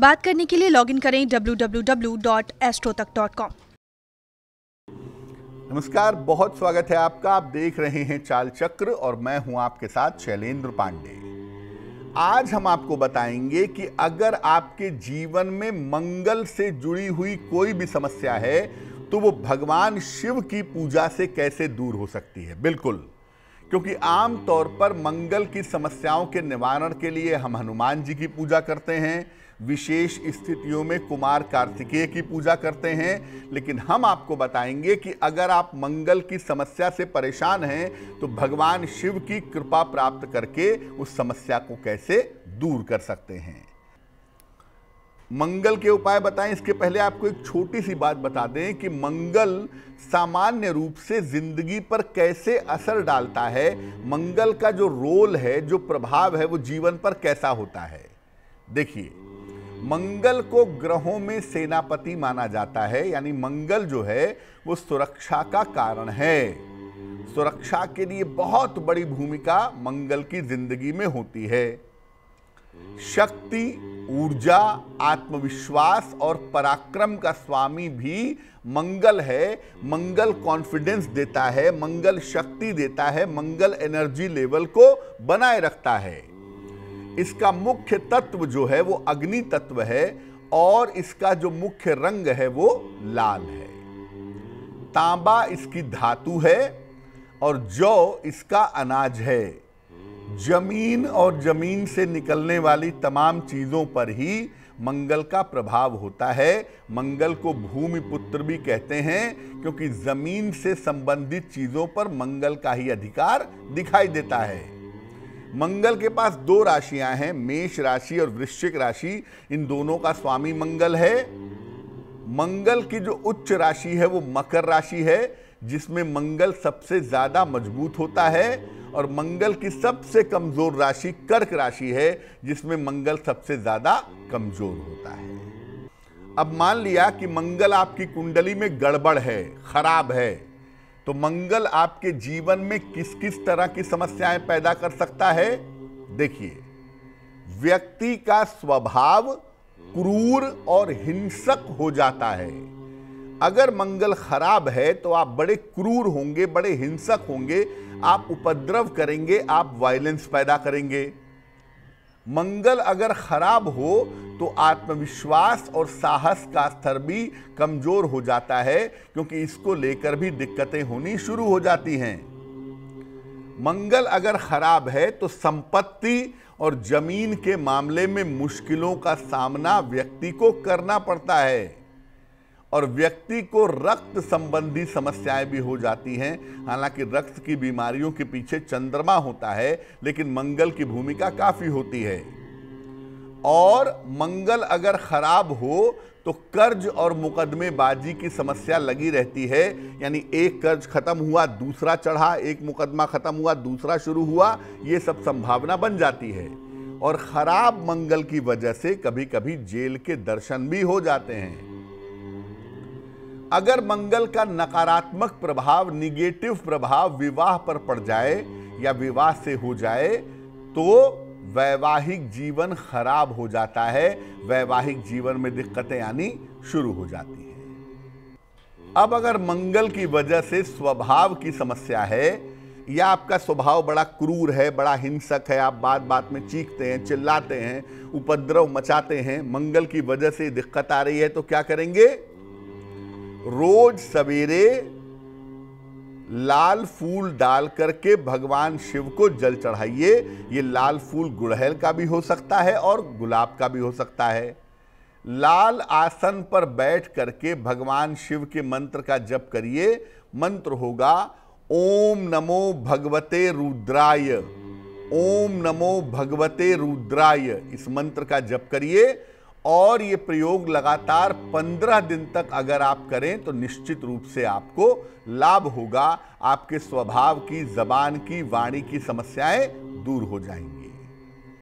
बात करने के लिए लॉगिन करें www.astrotak.com नमस्कार, बहुत स्वागत है आपका। आप देख रहे हैं चाल चक्र और मैं हूँ आपके साथ शैलेंद्र पांडे। आज हम आपको बताएँगे कि अगर आपके जीवन में मंगल से जुड़ी हुई कोई भी समस्या है तो वो भगवान शिव की पूजा से कैसे दूर हो सकती है। बिल्कुल। क्योंकि आम तौर पर मंगल की समस्याओं के निवारण के लिए हम हनुमान जी की पूजा करते हैं, विशेष स्थितियों में कुमार कार्तिकेय की पूजा करते हैं। लेकिन हम आपको बताएँगे कि अगर आप मंगल की समस्या से परेशान हैं तो भगवान शिव की कृपा प्राप्त करके उस समस्या को कैसे दूर कर सकते हैं। मंगल के उपाय बताएँ। इसके पहले आपको एक छोटी सी बात बता दें कि मंगल सामान्य रूप से ज़िंदगी पर कैसे असर डालता है, मंगल का जो रोल है, जो प्रभाव है, वो जीवन पर कैसा होता है। देखिए, मंगल को ग्रहों में सेनापति माना जाता है, यानी मंगल जो है, वो सुरक्षा का कारण है। सुरक्षा के लिए बहुत बड़ी भूमिका मंगल की ज़िंदगी में होती है। शक्ति, ऊर्जा, आत्मविश्वास और पराक्रम का स्वामी भी मंगल है। मंगल कॉन्फिडेंस देता है, मंगल शक्ति देता है, मंगल एनर्जी लेवल को बनाए रखता है। इसका मुख्य तत्व जो है वो अग्नि तत्व है और इसका जो मुख्य रंग है वो लाल है। तांबा इसकी धातु है और जौ इसका अनाज है। ज़मीन और ज़मीन से निकलने वाली तमाम चीज़ों पर ही मंगल का प्रभाव होता है। मंगल को भूमि पुत्र भी कहते हैं, क्योंकि ज़मीन से संबंधित चीज़ों पर मंगल का ही अधिकार दिखाई देता है। मंगल के पास दो राशियाँ हैं, मेष राशि और वृश्चिक राशि। इन दोनों का स्वामी मंगल है। मंगल की जो उच्च राशि है, वो मकर राशि है, जिसमें मंगल सबसे ज़्यादा मज़बूत होता है। और मंगल की सबसे कमज़ोर राशि कर्क राशि है, जिसमें मंगल सबसे ज़्यादा कमज़ोर होता है। अब मान लिया कि मंगल आपकी कुंडली में गड़बड़ है, खराब है तो मंगल आपके जीवन में किस किस तरह की समस्याएँ पैदा कर सकता है? देखिए, व्यक्ति का स्वभाव क्रूर और हिंसक हो जाता है। अगर मंगल खराब है तो आप बड़े क्रूर होंगे, बड़े हिंसक होंगे। आप उपद्रव करेंगे, आप वायलेंस पैदा करेंगे। मंगल अगर खराब हो तो आत्मविश्वास और साहस का स्तर भी कमज़ोर हो जाता है, क्योंकि इसको लेकर भी दिक्कतें होनी शुरू हो जाती हैं। मंगल अगर खराब है तो संपत्ति और ज़मीन के मामले में मुश्किलों का सामना व्यक्ति को करना पड़ता है। और व्यक्ति को रक्त संबंधी समस्याएँ भी हो जाती हैं। हालाँकि रक्त की बीमारियों के पीछे चंद्रमा होता है, लेकिन मंगल की भूमिका काफ़ी होती है। और मंगल अगर खराब हो तो कर्ज और मुकदमेबाजी की समस्या लगी रहती है। यानी एक कर्ज खत्म हुआ, दूसरा चढ़ा, एक मुकदमा खत्म हुआ, दूसरा शुरू हुआ, ये सब संभावना बन जाती है। और खराब मंगल की वजह से कभी कभी जेल के दर्शन भी हो जाते हैं। अगर मंगल का नकारात्मक प्रभाव निगेटिव प्रभाव विवाह पर पड़ जाए या विवाह से हो जाए तो वैवाहिक जीवन खराब हो जाता है। वैवाहिक जीवन में दिक्कतें आनी शुरू हो जाती है। अब अगर मंगल की वजह से स्वभाव की समस्या है, या आपका स्वभाव बड़ा क्रूर है, बड़ा हिंसक है, आप बात बात में चीखते हैं, चिल्लाते हैं, उपद्रव मचाते हैं, मंगल की वजह से दिक्कत आ रही है तो क्या करेंगे? रोज सवेरे लाल फूल डाल करके भगवान शिव को जल चढ़ाइए। ये लाल फूल गुड़हल का भी हो सकता है और गुलाब का भी हो सकता है। लाल आसन पर बैठ करके भगवान शिव के मंत्र का जप करिए। मंत्र होगा, ओम नमो भगवते रुद्राय, ओम नमो भगवते रुद्राय। इस मंत्र का जप करिए। और ये प्रयोग लगातार पंद्रह दिन तक अगर आप करें तो निश्चित रूप से आपको लाभ होगा। आपके स्वभाव की, जबान की, वाणी की समस्याएँ दूर हो जाएँगी।